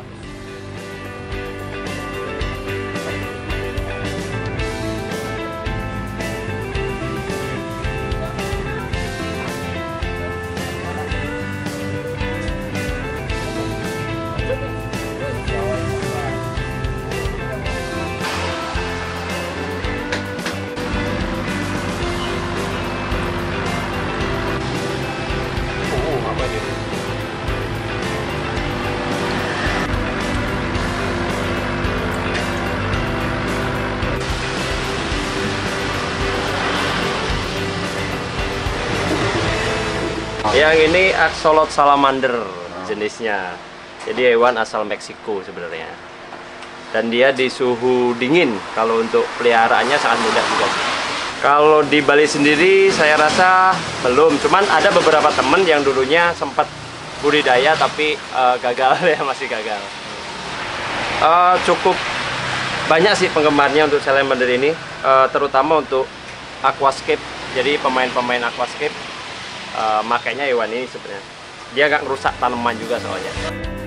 office. Yang ini axolot salamander jenisnya. Jadi hewan asal Meksiko sebenarnya. Dan dia di suhu dingin. Kalau untuk peliharaannya sangat mudah juga. Kalau di Bali sendiri saya rasa belum. Cuman ada beberapa temen yang dulunya sempat budidaya tapi eh, gagal ya masih gagal. Eh, cukup banyak sih penggemarnya untuk salamander ini, eh, terutama untuk aquascape. Jadi pemain-pemain aquascape eh, makainya hewan ini sebenarnya. Dia nggak ngerusak tanaman juga soalnya.